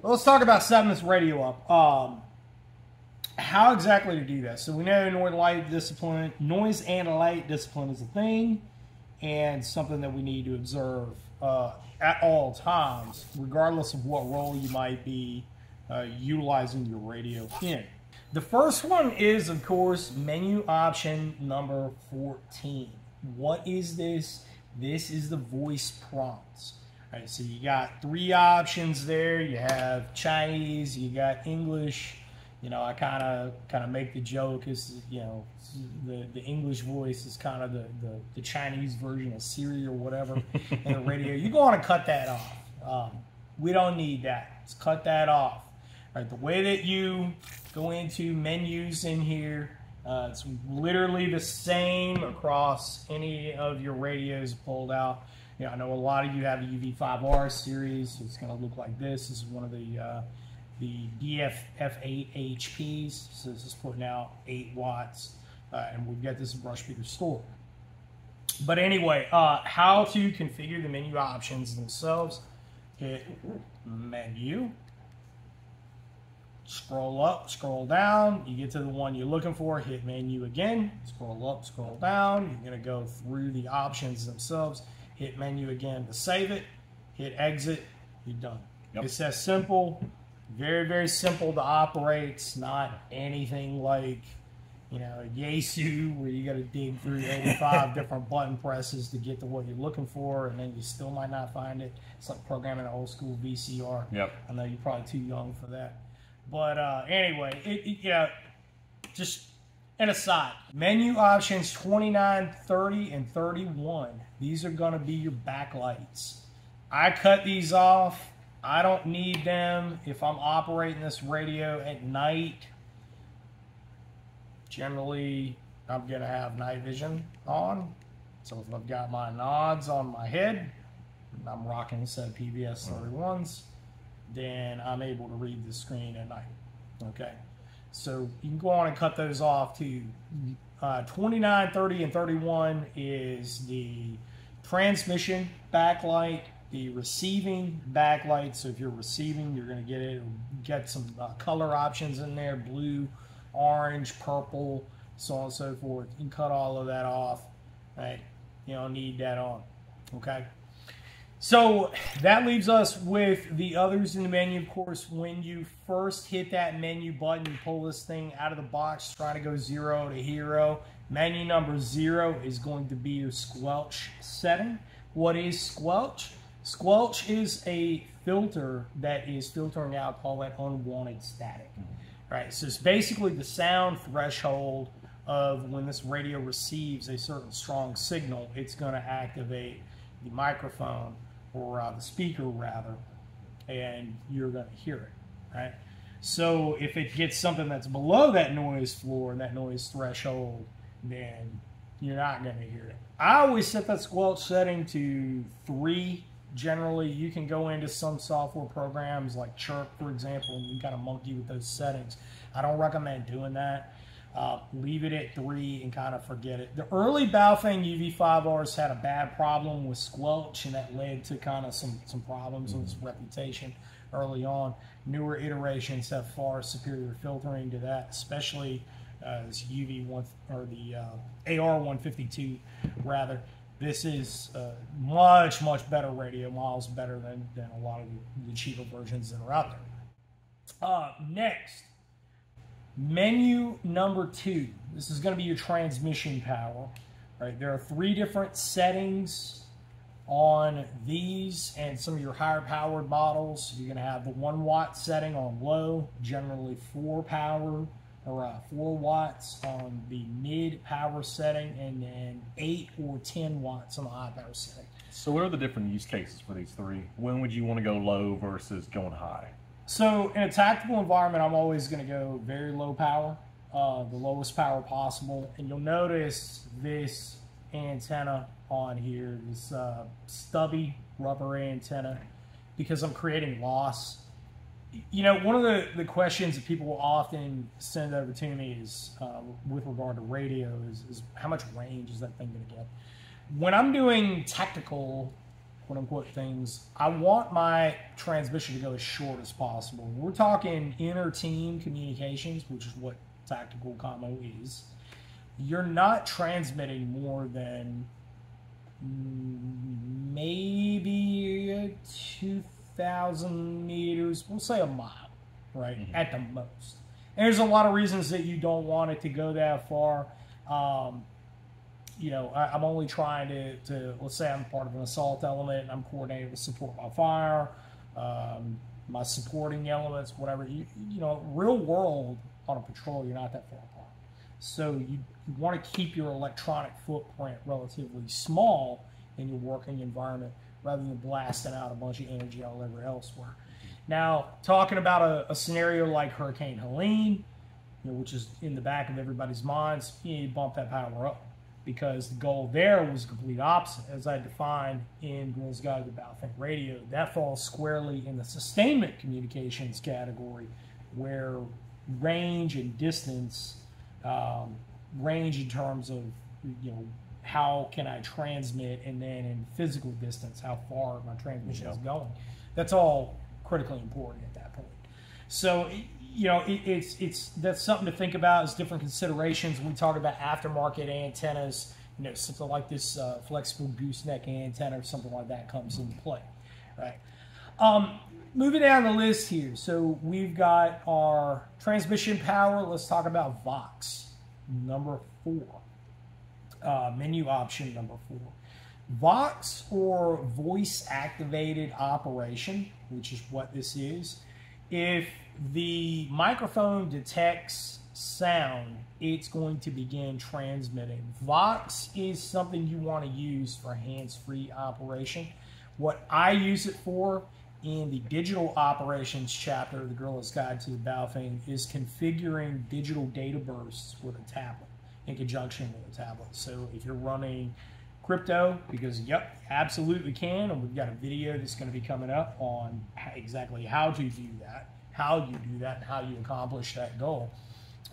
Well, let's talk about setting this radio up. Um, how exactly to do that? So we know noise light discipline, noise and light discipline is a thing, and something that we need to observe uh, at all times, regardless of what role you might be uh, utilizing your radio in. The first one is, of course, menu option number 14. What is this? This is the voice prompts. All right, so you got three options there. You have Chinese, you got English. You know, I kind of kind of make the joke is you know the the English voice is kind of the, the, the Chinese version of Siri or whatever in the radio. You go on and cut that off. Um, we don't need that. Let's cut that off. All right, the way that you go into menus in here, uh, it's literally the same across any of your radios pulled out. You know, I know a lot of you have a UV5R series. It's going to look like this. This is one of the uh, the DF F8 HPs. So this is putting out 8 watts. Uh, and we've got this in Brushbeater Store. But anyway, uh, how to configure the menu options themselves. Hit menu, scroll up, scroll down. You get to the one you're looking for, hit menu again, scroll up, scroll down. You're going to go through the options themselves, hit menu again to save it, hit exit, you're done. Yep. It's that simple, very, very simple to operate. It's not anything like, you know, Yaesu where you got to dig through 85 different button presses to get to what you're looking for, and then you still might not find it. It's like programming an old school VCR. Yep. I know you're probably too young for that. But uh, anyway, it, it, you know, just an aside. Menu options 29, 30, and 31. These are going to be your backlights. I cut these off. I don't need them if I'm operating this radio at night. Generally, I'm going to have night vision on. So if I've got my nods on my head, I'm rocking a of PVS 31s then I'm able to read the screen at night. Okay, so you can go on and cut those off too. Uh, 29, 30, and 31 is the transmission backlight, the receiving backlight. So if you're receiving, you're going to get it, get some uh, color options in there blue, orange, purple, so on and so forth. You can cut all of that off. Right? You don't need that on. Okay. So that leaves us with the others in the menu. Of course, when you first hit that menu button, pull this thing out of the box, trying to go zero to hero. Menu number zero is going to be your squelch setting. What is squelch? Squelch is a filter that is filtering out all that unwanted static. Right, so it's basically the sound threshold of when this radio receives a certain strong signal, it's going to activate the microphone or uh, the speaker rather, and you're going to hear it, right? So if it gets something that's below that noise floor and that noise threshold, then you're not going to hear it. I always set that squelch setting to three. Generally, you can go into some software programs like Chirp, for example, and you of monkey with those settings. I don't recommend doing that. Uh, leave it at three and kind of forget it. The early Baofeng UV5Rs had a bad problem with squelch, and that led to kind of some, some problems with its reputation early on. Newer iterations have far superior filtering to that, especially uh, this UV1 or the uh, AR152 rather. This is uh, much, much better radio, miles better than, than a lot of the, the cheaper versions that are out there. Uh, next, Menu number two. This is going to be your transmission power. Right, there are three different settings on these and some of your higher powered models. You're going to have the one watt setting on low, generally four power or uh, four watts on the mid power setting, and then eight or ten watts on the high power setting. So, what are the different use cases for these three? When would you want to go low versus going high? So in a tactical environment, I'm always going to go very low power, uh, the lowest power possible. And you'll notice this antenna on here, this uh, stubby rubber antenna, because I'm creating loss. You know, one of the, the questions that people will often send over to me is, uh, with regard to radio, is, is how much range is that thing going to get? When I'm doing tactical quote unquote things. I want my transmission to go as short as possible. We're talking inter team communications, which is what tactical commo is. You're not transmitting more than maybe 2,000 meters, we'll say a mile, right? Mm-hmm. At the most. And there's a lot of reasons that you don't want it to go that far. Um, you know, I, am only trying to, to, let's say I'm part of an assault element and I'm coordinated with support by fire, um, my supporting elements, whatever. You, you know, real world on a patrol, you're not that far apart. So you, you want to keep your electronic footprint relatively small in your working environment rather than blasting out a bunch of energy all over elsewhere. Now, talking about a, a scenario like Hurricane Helene, you know, which is in the back of everybody's minds, you need to bump that power up because the goal there was the complete opposite, as I defined in Guerrilla's Guide to Battlefield Radio. That falls squarely in the sustainment communications category, where range and distance, um, range in terms of you know how can I transmit, and then in physical distance, how far my transmission is going. That's all critically important at that point. So you know, it, it's it's that's something to think about. As different considerations when we talk about aftermarket antennas. You know, something like this uh, flexible gooseneck antenna or something like that comes into play, right? Um, moving down the list here, so we've got our transmission power. Let's talk about Vox, number four. Uh, menu option number four. Vox or voice activated operation, which is what this is. If the microphone detects sound, it's going to begin transmitting. Vox is something you want to use for hands-free operation. What I use it for in the digital operations chapter of the Guerrilla's Guide to the Battlefield is configuring digital data bursts with a tablet in conjunction with a tablet. So if you're running crypto, because yep, absolutely can, and we've got a video that's going to be coming up on exactly how to do that how you do that and how you accomplish that goal.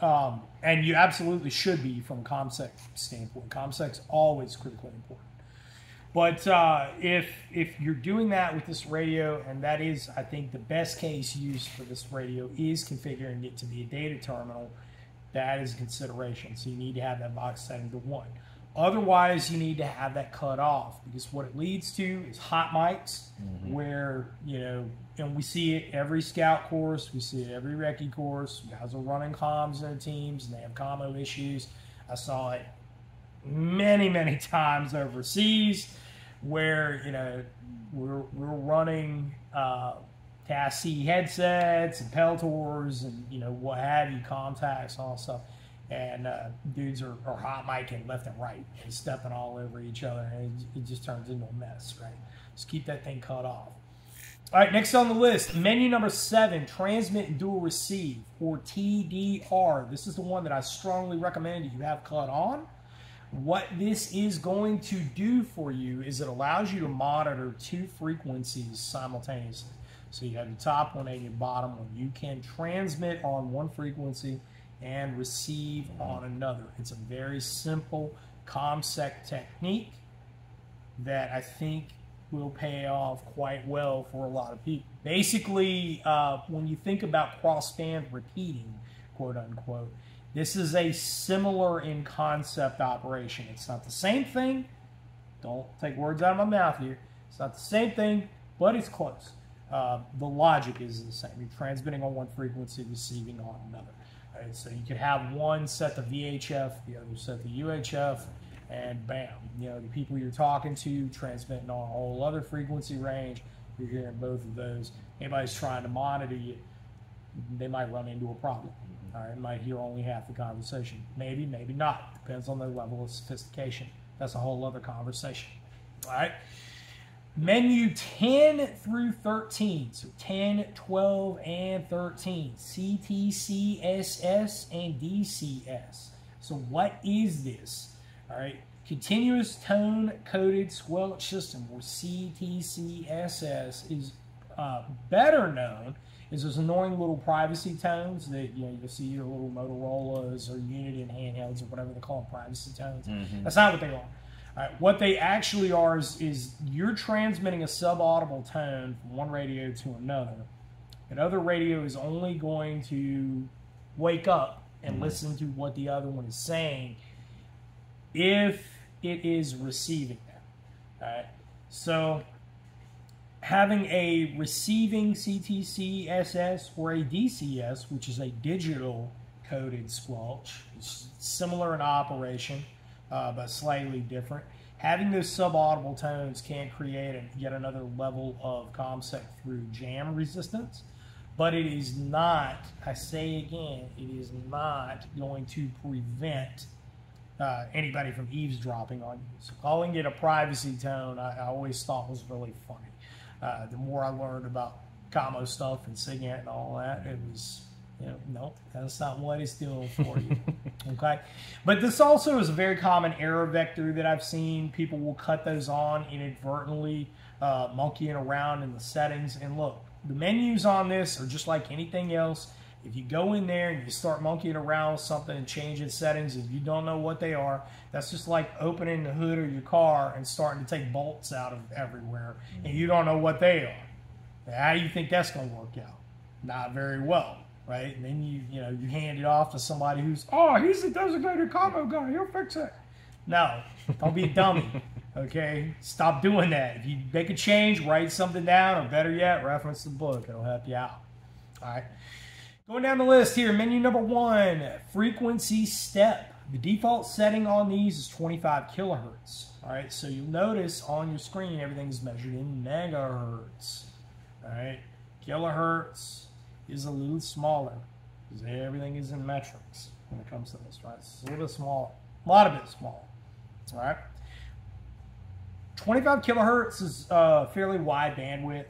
Um, and you absolutely should be from ComSec standpoint. ComSec's always critically important. But uh, if if you're doing that with this radio, and that is, I think, the best case use for this radio is configuring it to be a data terminal, that is a consideration. So you need to have that Vox setting to one. Otherwise, you need to have that cut off because what it leads to is hot mics, mm-hmm. where you know, and we see it every scout course, we see it every recce course. Guys are running comms in their teams, and they have commo issues. I saw it many, many times overseas, where you know we're we're running uh, C headsets and Peltors and you know what have you, contacts, all stuff and uh, dudes are, are hot micing left and right and stepping all over each other, and it, it, just turns into a mess, right? Just keep that thing cut off. All right, next on the list, menu number seven, transmit and dual receive, or TDR. This is the one that I strongly recommend you have cut on. What this is going to do for you is it allows you to monitor two frequencies simultaneously. So you have your top one and your bottom one. You can transmit on one frequency and receive on another. It's a very simple ComSec technique that I think will pay off quite well for a lot of people. Basically, uh, when you think about crossband repeating, quote unquote, this is a similar in concept operation. It's not the same thing. Don't take words out of my mouth here. It's not the same thing, but it's close. Uh, the logic is the same. You're transmitting on one frequency, receiving on another. Right? So you could have one set the VHF, the other set the UHF, and bam, you know, the people you're talking to transmitting on a whole other frequency range, you're hearing both of those. Anybody's trying to monitor you, they might run into a problem. Mm-hmm. All right, might hear only half the conversation. Maybe, maybe not. Depends on their level of sophistication. That's a whole other conversation. All right menu 10 through 13. So 10, 12, and 13. CTCSS and DCS. So what is this? All right. Continuous tone coded squelch system, or CTCSS, is uh, better known as those annoying little privacy tones that you know you'll see your little Motorola's or Uniden handhelds or whatever they call them, privacy tones. Mm-hmm. That's not what they are. Right, what they actually are is, is you're transmitting a subaudible tone from one radio to another. Another radio is only going to wake up and mm-hmm. listen to what the other one is saying if it is receiving that. All right, so having a receiving CTC SS or a DCS, which is a digital coded squelch, similar in operation, uh, but slightly different. Having those subaudible tones can create a, yet another level of ComSec through jam resistance, but it is not, I say again, it is not going to prevent uh, anybody from eavesdropping on you. So calling it a privacy tone, I, I always thought was really funny. Uh, the more I learned about commo stuff and SIGINT and all that, it was, you know, no, that's not what it's doing for you. okay. But this also is a very common error vector that I've seen. People will cut those on inadvertently, uh, monkeying around in the settings. And look, the menus on this are just like anything else. If you go in there and you start monkeying around with something and changing settings, if you don't know what they are, that's just like opening the hood of your car and starting to take bolts out of everywhere, and you don't know what they are. How do you think that's going to work out? Not very well, right? And then you, you know, you hand it off to somebody who's, oh, he's a designated commo guy, he'll fix it. No, don't be a dummy. Okay, stop doing that. If you make a change, write something down, or better yet, reference the book. It'll help you out. All right. Going down the list here, menu number one, frequency step. The default setting on these is 25 kilohertz. All right, so you'll notice on your screen everything's measured in megahertz. All right, kilohertz is a little smaller because everything is in metrics when it comes to this, right? It's a little bit small, a lot of it small. All right, 25 kilohertz is uh, fairly wide bandwidth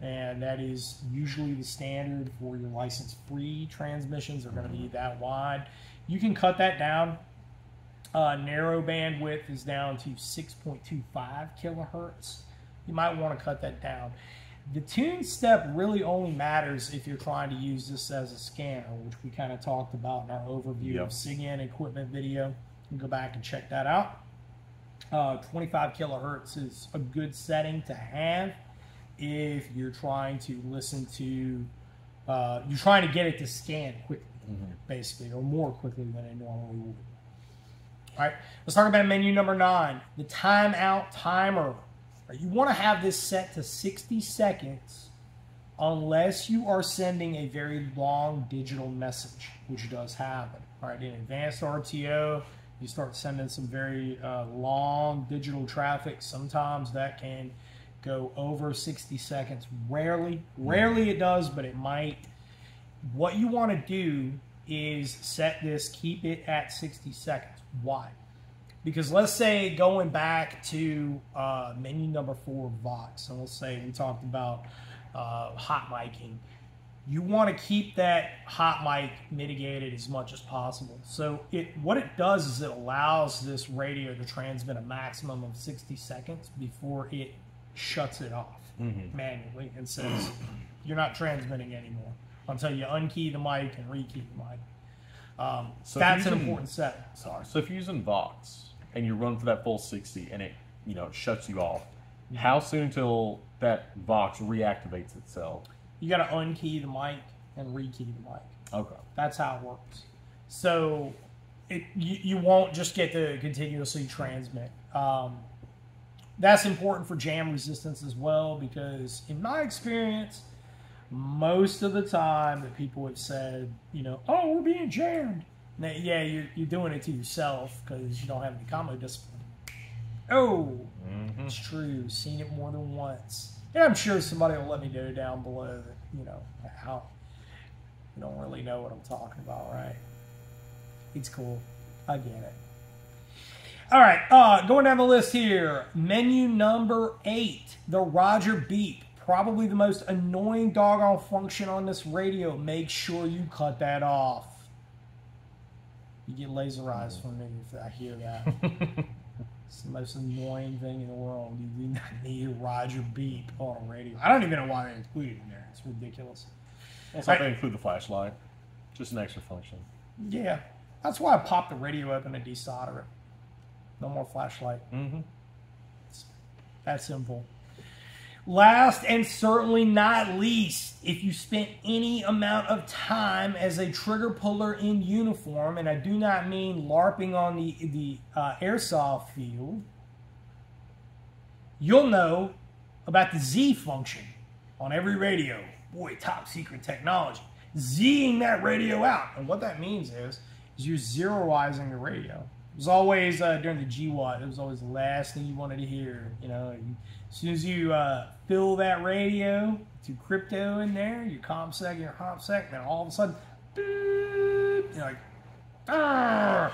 and that is usually the standard for your license free transmissions. Are going to be that wide. You can cut that down. Uh, narrow bandwidth is down to 6.25 kilohertz. You might want to cut that down the tune step really only matters if you're trying to use this as a scanner which we kind of talked about in our overview Yep. of SIGINT equipment video you can go back and check that out uh, 25 kilohertz is a good setting to have if you're trying to listen to, uh, you're trying to get it to scan quickly, basically, or more quickly than it normally would. All right, let's talk about menu number nine, the timeout timer. You want to have this set to 60 seconds unless you are sending a very long digital message, which does happen. All right, in advanced RTO, you start sending some very uh, long digital traffic. Sometimes that can go over 60 seconds. Rarely, rarely it does, but it might. What you want to do is set this, keep it at 60 seconds. Why? Because let's say going back to uh, menu number four, Vox, and let's say we talked about uh, hot miking. You want to keep that hot mic mitigated as much as possible. So it what it does is it allows this radio to transmit a maximum of 60 seconds before it shuts it off manually and says you're not transmitting anymore until you unkey the mic and rekey the mic. Um, So that's an important setting. Sorry. So if you're using Vox and you run for that full 60 and it, you know, shuts you off, how soon until that Vox reactivates itself? You got to unkey the mic and rekey the mic. Okay. That's how it works. So it, you, you won't just get to continuously transmit. Um, that's important for jam resistance as well because, in my experience, most of the time that people have said, you know, oh, we're being jammed. Now, yeah, you're, you're doing it to yourself because you don't have any commo discipline. Oh, Mm-hmm. it's true. Seen it more than once. And I'm sure somebody will let me know down below that, you know, how you don't really know what I'm talking about, right? It's cool. I get it. All right, uh, going down the list here. Menu number eight, the Roger Beep. Probably the most annoying doggone function on this radio. Make sure you cut that off. You get laser eyes from me if I hear that. It's the most annoying thing in the world. You do not need a Roger beep on a radio. I don't even know why they included it in there. It's ridiculous. Also, they include the flashlight. Just an extra function. Yeah, that's why I popped the radio open and desolder it. No more flashlight. Mm-hmm. That simple. Last and certainly not least, if you spent any amount of time as a trigger puller in uniform, and I do not mean LARPing on the, the uh, airsoft field, you'll know about the Z function on every radio. Boy, top secret technology. Zing that radio out. And what that means is, is you're zeroizing the radio. It was always uh, during the GWOT, it was always the last thing you wanted to hear. You know, as soon as you uh, fill that radio to crypto in there, your ComSec, your HopSec, then all of a sudden, you're like,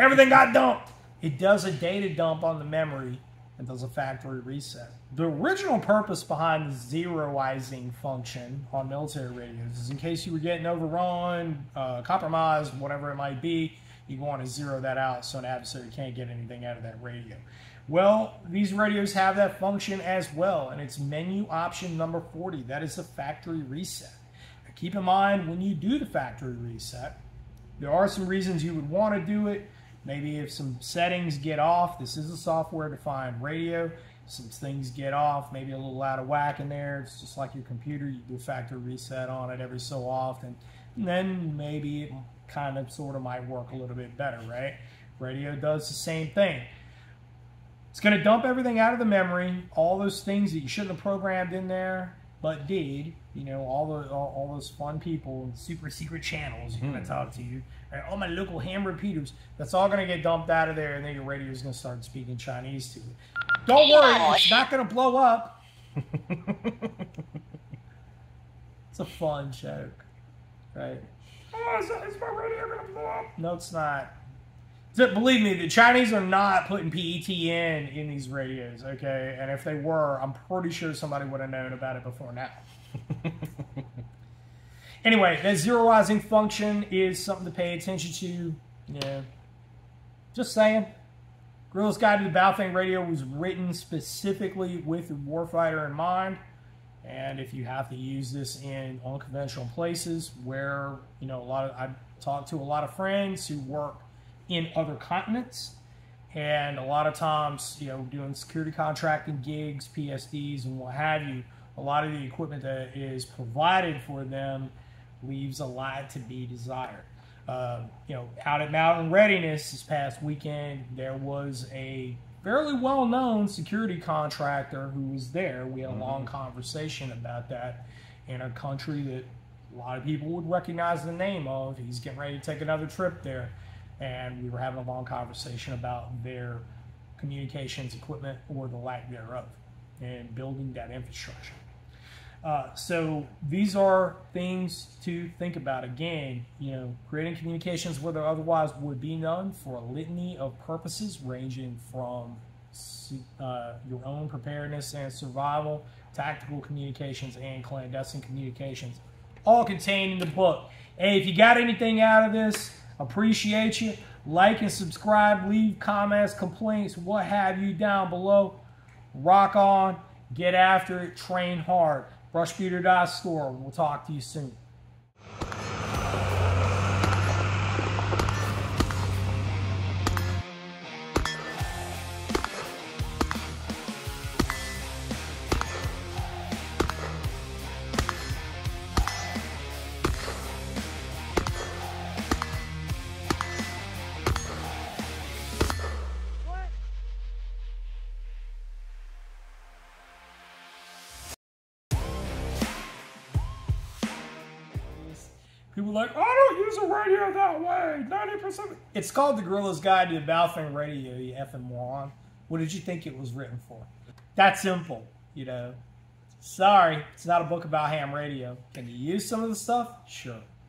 everything got dumped. It does a data dump on the memory and does a factory reset. The original purpose behind the zeroizing function on military radios is in case you were getting overrun, uh, compromised, whatever it might be, you want to zero that out so an adversary can't get anything out of that radio. Well, these radios have that function as well, and it's menu option number 40. That is the factory reset. Now, keep in mind when you do the factory reset, there are some reasons you would want to do it. Maybe if some settings get off, this is a software defined radio. Some things get off, maybe a little out of whack in there. It's just like your computer, you do a factory reset on it every so often. And then maybe it kind of sort of might work a little bit better, right? Radio does the same thing. It's going to dump everything out of the memory, all those things that you shouldn't have programmed in there, but did. You know, all the all, all those fun people and super secret channels are going to talk to you. Right? All my local ham repeaters. That's all going to get dumped out of there, and then your radio is going to start speaking Chinese to you. Don't worry, it's not going to blow up. it's a fun joke, right? Oh, is, is my radio going to blow up? No, it's not. Believe me, the Chinese are not putting PET in in these radios, okay? And if they were, I'm pretty sure somebody would have known about it before now. anyway, that zeroizing function is something to pay attention to. Yeah. Just saying. Guerrilla's Guide to the Battlefield Radio was written specifically with the warfighter in mind. And if you have to use this in unconventional places where, you know, a lot of, I've talked to a lot of friends who work in other continents. And a lot of times, you know, doing security contracting gigs, PSDs, and what have you, a lot of the equipment that is provided for them leaves a lot to be desired. Uh, you know, out at Mountain Readiness this past weekend, there was a fairly well known security contractor who was there. We had a long conversation about that in a country that a lot of people would recognize the name of. He's getting ready to take another trip there and we were having a long conversation about their communications equipment or the lack thereof and building that infrastructure. Uh, so these are things to think about. Again, you know, creating communications where there otherwise would be none for a litany of purposes ranging from uh, your own preparedness and survival, tactical communications, and clandestine communications, all contained in the book. Hey, if you got anything out of this, Appreciate you. Like and subscribe. Leave comments, complaints, what have you down below. Rock on. Get after it. Train hard. Brushbeater.store. We'll talk to you soon. Like, I don't use a radio that way. 90%. It's called The Guerrilla's Guide to the Battlefield Radio, you effing moron. What did you think it was written for? That simple, you know. Sorry, it's not a book about ham radio. Can you use some of the stuff? Sure.